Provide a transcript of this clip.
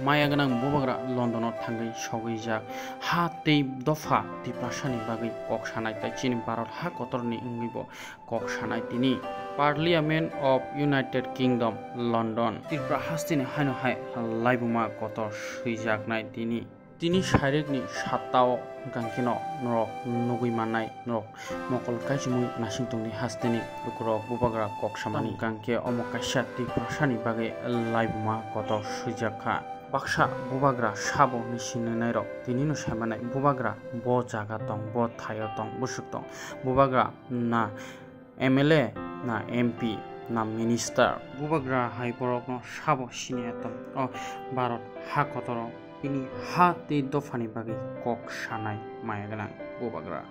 माया गोनां बबाग्रा लन्डनाव थाङै सौहैजाक हा tei दफा तिप्रासानि बागै कक सानाय ताइ चिनि भारत हा कतरनि इंगिबो कक सानाय तिनि parliament of united kingdom London Tipra हास्तिनि हायनो हाय लाइबुमा कतर सैजाकनाय तिनि তিনি শাৰীৰিকনি সাতাও গাংকিন নৰক নগুই মানাই নৰক মকল কাইজমুই নাসিংটংনি হাস্তেনি দুকুরক বুবাগ্রা ককসামানি গাংকে অমক কাইসা তি ভাষানি বাগে লাইবুমা কত সুজাখা baksa bubagra sabo ni sinanai rok tini no saimanai bubagra bo jaga tong bo thayo tong busuk tong bubagra na MLA na MP na minister bubagra hai borok no sabo sini tong o barot ha kotorok ini ha te dofani bagi kok sanai maya ganang bubagra